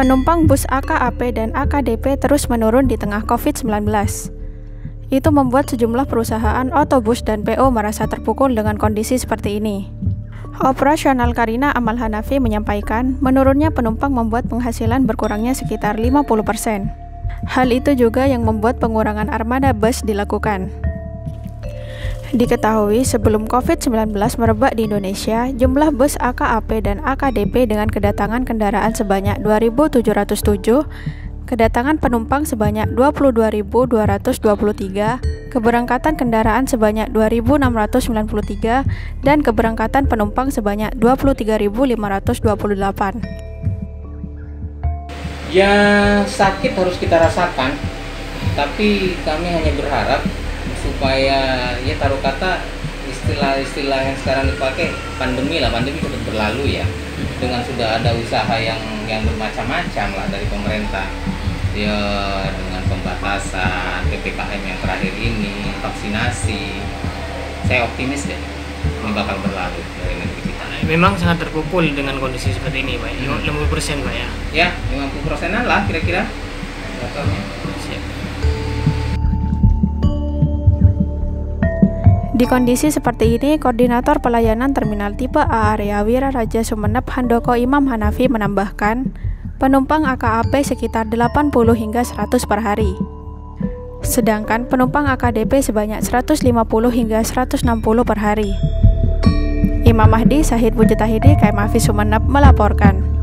Penumpang bus AKAP dan AKDP terus menurun di tengah COVID-19. Itu membuat sejumlah perusahaan otobus dan PO merasa terpukul dengan kondisi seperti ini. Operasional Karina Amal Hanafi menyampaikan, menurunnya penumpang membuat penghasilan berkurangnya sekitar 50%. Hal itu juga yang membuat pengurangan armada bus dilakukan. Diketahui sebelum COVID-19 merebak di Indonesia, jumlah bus AKAP dan AKDP dengan kedatangan kendaraan sebanyak 2.707, kedatangan penumpang sebanyak 22.223, keberangkatan kendaraan sebanyak 2.693, dan keberangkatan penumpang sebanyak 23.528. Ya sakit harus kita rasakan, tapi kami hanya berharap supaya ya taruh kata istilah-istilah yang sekarang dipakai pandemi lah. Pandemi sudah berlalu ya. Dengan sudah ada usaha yang yang bermacam-macam lah dari pemerintah. Ya dengan pembatasan ppkm yang terakhir ini vaksinasi. Saya optimis deh ini bakal berlalu dari negeri kita. Memang sangat terpukul dengan kondisi seperti ini pak. Hmm. 50 persen pak ya. Ya 50 persenan lah kira-kira Di kondisi seperti ini, Koordinator Pelayanan Terminal Tipe A Area Wira Raja Sumeneb Handoko Imam Hanafi menambahkan, penumpang AKAP sekitar 80 hingga 100 per hari. Sedangkan penumpang AKDP sebanyak 150 hingga 160 per hari. Imam Mahdi Sahid Bujitahidi KMAV Sumeneb melaporkan.